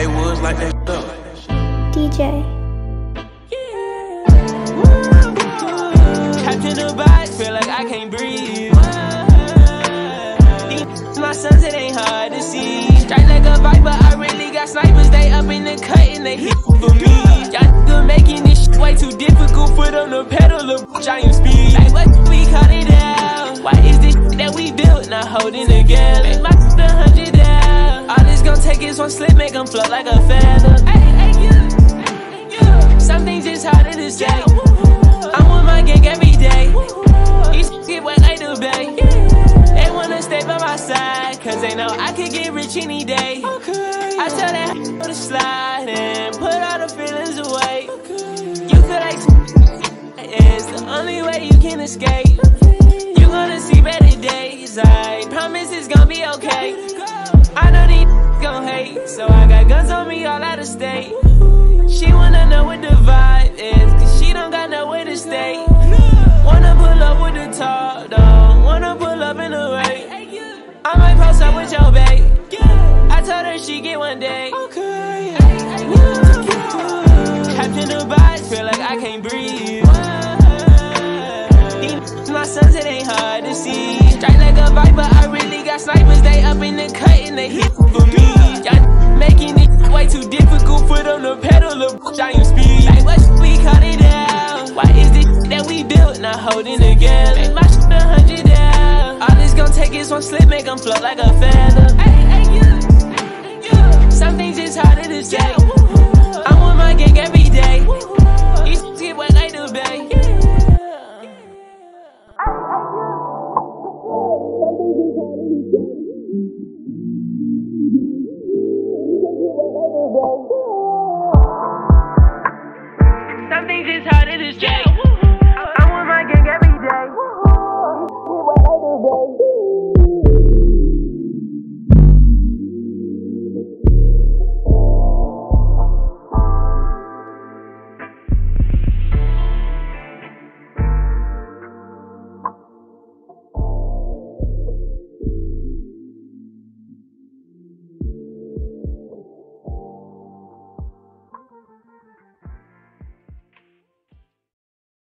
Hey, Woods like that up. DJ. Trapped in the box, feel like I can't breathe. My sons, it ain't hard to see. Strike like a viper, I really got snipers. They up in the cut and they hit for me. Y'all niggas making this shit way too difficult. Foot on the pedal, look, giant speed. Like what we cut it out? Why is this shit that we built not holding together? All this gon' take is one slip, make them float like a feather. Hey, hey, yeah. Some things just harder to say. I'm with my gang every day. These get what I do, babe. They wanna stay by my side, cause they know I could get rich any day. I tell that to slide and put all the feelings away. You feel like it's the only way you can escape. You gonna see better days. I promise it's gonna be okay. I know these gon' hate, so I got guns on me all out of state. She wanna know what the vibe is, cause she don't got nowhere to stay. Wanna pull up with the top down, wanna pull up in the rain. I might post up with your babe. I told her she get one day. Okay. Trapped in the box, feel like I can't breathe. My sons, it ain't hard to see. Strike like a viper, Foot on the pedal, look, giant speed. Like what we cut it out? Why is this that we built not holding together? Make my shit a hundred down. All this gon' take is one slip, make them float like a feather. Hey, hey, yeah. Some things just harder to say. I'm with my gang every day. These get what I do, babe. Some things to say.